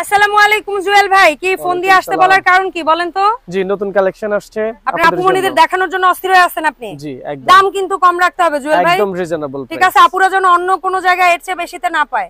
আসসালামু আলাইকুম জুয়েল ভাই কি ফোন দিয়ে আসতে বলার কারণ কি বলেন তো? জি নতুন কালেকশন আসছে। আপনি আপুমনিদের দেখানোর জন্য অস্থির হয়ে আছেন আপনি। জি একদম। দাম কিন্তু কম রাখতে হবে জুয়েল ভাই। একদম রিজনেবল ঠিক আছে আপুরা যেন অন্য কোনো জায়গায় এর চেয়ে বেশিতে না পায়।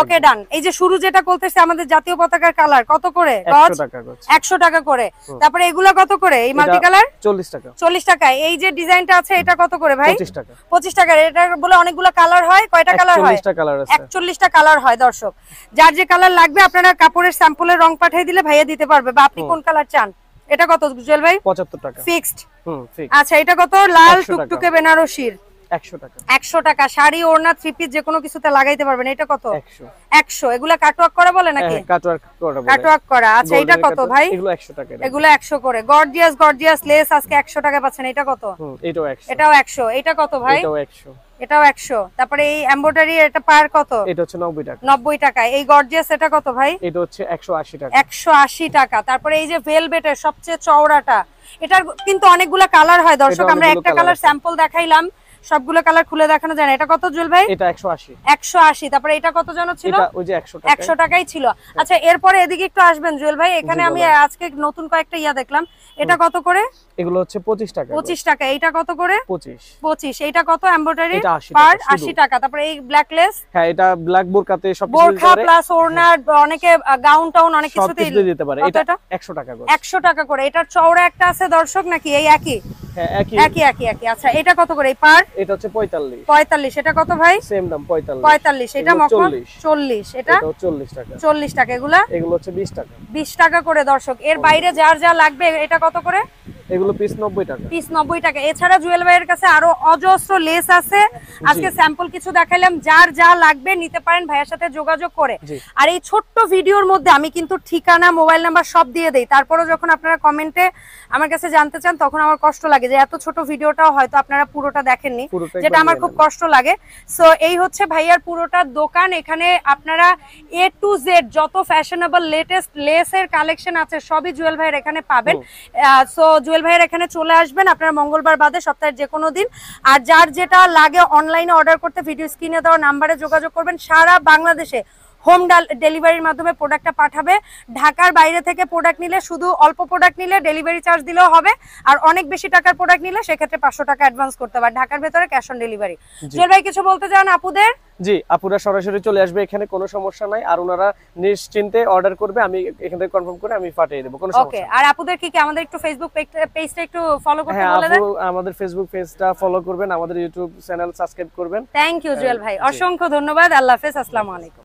ওকে ডান এই যে শুরু যেটা করতেছে আমাদের জাতীয় পতাকার কালার কত করে? 100 টাকা গজ। একশো টাকা করে। তারপরে এগুলো কত করে? এই মাল্টি কালার 40 টাকা। চল্লিশ টাকা। এই যে ডিজাইনটা আছে এটা কত করে ভাই? 25 টাকা। পঁচিশ টাকা। এটা বলে অনেকগুলো কালার হয়। কয়টা কালার হয়? 41 টা কালার আছে। একচল্লিশটা কালার হয় দর্শক। যার যে কালার লাগবে আপনারা কাপড়ের স্যাম্পলের রং পাঠিয়ে দিলে ভাইয়া দিতে পারবে। বা আপনি কোন কালার চান? এটা কত জুয়েল ভাই? 75 টাকা। ফিক্সড হুম ঠিক আচ্ছা এটা কত? লাল টুকটুকে বেনারসির। 100 টাকা। একশো টাকা শাড়ি ওড়না থ্রি পিস যে কোনো কিছুতে লাগাইতে পারবেন। এটা কত? 100 একশো। এগুলা কাটওয়ার্ক করা বলে নাকি? হ্যাঁ কাটওয়ার্ক করা বলে। কাটওয়ার্ক করা। আচ্ছা এটা কত ভাই? এগুলো 100 টাকা এগুলো একশো করে। গর্জিয়াস গর্জিয়াস লেস আজকে একশো টাকা পাচ্ছেন। এটা কত? হুম এটাও 100 এটাও একশো। এটা কত ভাই? এটাও 100 এটাও একশো। তারপরে এই এম্ব্রয়ডারি এটা পার কত? এটা হচ্ছে 90 টাকা। নব্বই টাকা। এই গর্জিয়াস এটা কত ভাই? এটা হচ্ছে 180 টাকা। একশো আশি টাকা। তারপরে এই যে ভেলভেটের সবচেয়ে চওড়াটা এটার কিন্তু অনেকগুলো কালার হয়। দর্শক আমরা একটা কালার স্যাম্পল দেখাইলাম। সবগুলো কালার খুলে দেখানো যায় না। এটা কত জুল ভাই? এটা 180 একশো আশি। তারপরে এটা কত জন ছিল? এটা ওই যে 100 টাকা একশো টাকাই ছিল। আচ্ছা এরপরে এদিকে একটু আসবেন জুয়েল ভাই। এখানে আমি আজকে নতুন কয়েকটা ইয়া দেখলাম। এটা কত করে? এগুলো হচ্ছে 25 টাকা। পঁচিশ টাকা। এটা কত করে? 25 পঁচিশ। এইটা কত এম্ব্রয়ডারি? এটা 80 টাকা শুধু। আশি টাকা। তারপরে এই ব্ল্যাকলেস হ্যাঁ এটা ব্ল্যাক বোরকাতে সব কিছু বোরখা প্লাস ওড়না অনেকে গাউন টাউন অনেক সব কিছুতেই কিছু দিতে পারে। এটা এটা? 100 টাকা গজ একশো টাকা করে। এটার চওড়া একটা আছে দর্শক নাকি? এই একই? হ্যাঁ একই একই একই একই। আচ্ছা এটা কত করে? এই পার? এটা হচ্ছে 45 পঁয়তাল্লিশ। এটা কত ভাই? সেম দাম 45 পঁয়তাল্লিশ। এটা এগুলো 40 চল্লিশ। এটা? এটাও 40 টাকা। চল্লিশ টাকা। এগুলা? এগুলো হচ্ছে 20 টাকা। বিশ টাকা করে দর্শক। এর বাইরে যার যা লাগবে এটা কত করে? এগুলো পিস 90 টাকা। পিস নব্বই টাকা। এছাড়া জুয়েল ভাইয়ের কাছে আরও অজস্র লেস আছে। আজকে স্যাম্পল কিছু দেখাইলাম। যার যা লাগবে নিতে পারেন ভাইয়ের সাথে যোগাযোগ করে। আর এই ছোট্ট ভিডিওর মধ্যে আমি কিন্তু ঠিকানা মোবাইল নাম্বার সব দিয়ে দেই। তারপরও যখন আপনারা কমেন্টে আমার কাছে জানতে চান তখন আমার কষ্ট লাগে যে এত ছোট ভিডিওটাও হয়তো আপনারা পুরোটা দেখেননি যেটা আমার খুব কষ্ট লাগে। সো এই হচ্ছে ভাইয়ার পুরোটা দোকান। এখানে আপনারা এ টু জেড যত ফ্যাশনেবল লেটেস্ট লেসের কালেকশন আছে সবই জুয়েল ভাইয়ের এখানে পাবেন। সো জুয়েল ভাইয়ের এখানে চলে আসবেন। আপনার মঙ্গলবার বাদে সপ্তাহের যে কোনো দিন। আর যার যেটা লাগে অনলাইনে অর্ডার করতে ভিডিও স্ক্রিনে দেওয়া নাম্বারে যোগাযোগ করবেন। সারা বাংলাদেশে হোম ডেলিভারির মাধ্যমে প্রোডাক্টটা পাঠাবে। ঢাকার বাইরে থেকে প্রোডাক্ট নিলে শুধু অল্প প্রোডাক্ট নিলে ডেলিভারি চার্জ দিলেও হবে। আর অনেক বেশি টাকার প্রোডাক্ট নিলে সেক্ষেত্রে পাঁচশো টাকা অ্যাডভান্স করতে হবে। ঢাকার ভেতরে ক্যাশ অন ডেলিভারি। জুয়েল ভাই কিছু বলতে চান আপুদের? জি আপুরা সরাসরি চলে আসবে। এখানে কোনো সমস্যা নাই। আর ওনারা নিশ্চিন্তে অর্ডার করবে। আমি এখান থেকে কনফার্ম করে আমি পাঠিয়ে দেবো। কোনো সমস্যা আর আপুদের কি কি? আমাদের একটু ফেসবুক পেজটা একটু ফলো করতে হ্যাঁ বলে দেন। আমাদের ফেসবুক পেজটা ফলো করবেন। আমাদের ইউটিউব চ্যানেল সাবস্ক্রাইব করবেন। থ্যাংক ইউ জুয়েল ভাই। অসংখ্য ধন্যবাদ। আল্লাহ হাফেজ। আসসালামু আলাইকুম।